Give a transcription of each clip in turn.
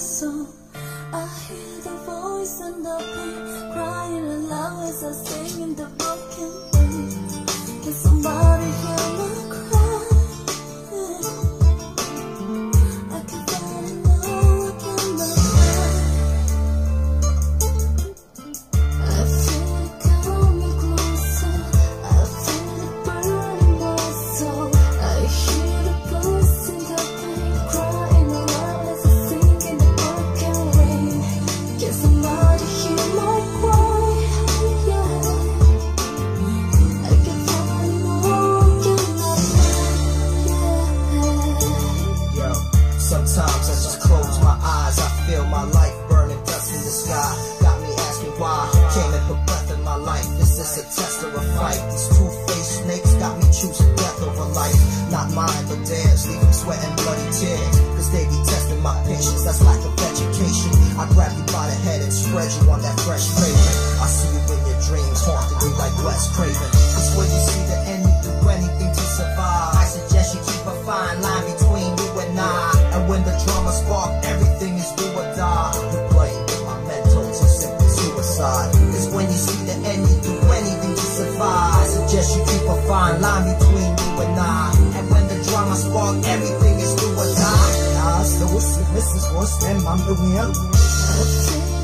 I hear the voice and the just close my eyes. I feel my life burning dust in the sky. Got me asking why. Came and put breath in my life. This Is a test or a fight? These two-faced snakes got me choosing death over life. Not mine, but theirs. Leave them sweating bloody tears. Cause they be testing my patience. That's lack of education. I grab you by the head and spread you on that fresh pavement. I see you in your dreams, haunting me like Wes Craven. Drama spark, everything is do or die. You playing with my mental to simply suicide. Cause when you see the end, you do anything to survive. I suggest you keep a fine line between you and I. And when the drama spark, everything is do or die. Nah, so it's this is what's them, I'm doing up. I feel it coming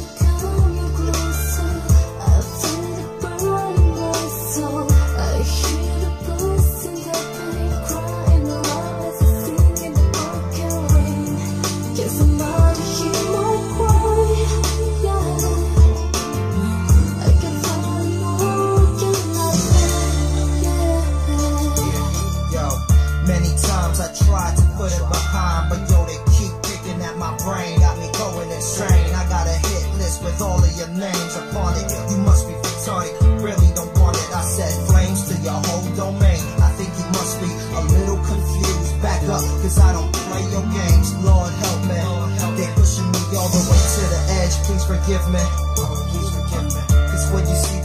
with all of your names upon it. You must be retarded, really don't want it. I set flames to your whole domain. I think you must be a little confused. Back up, cause I don't play your games. Lord help me. They pushing me all the way to the edge. Please forgive me. Please forgive me. Cause when you see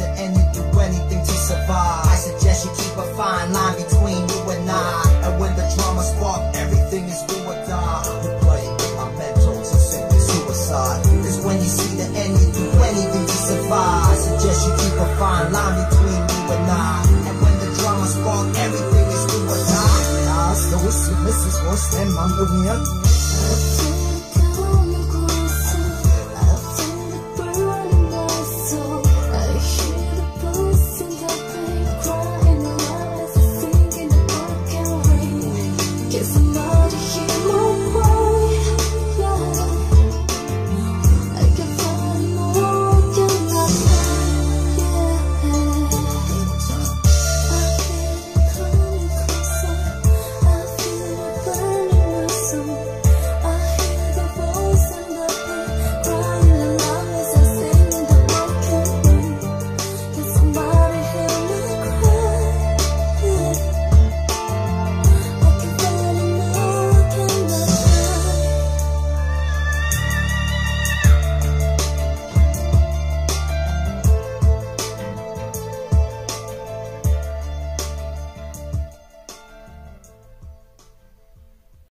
what's doing up.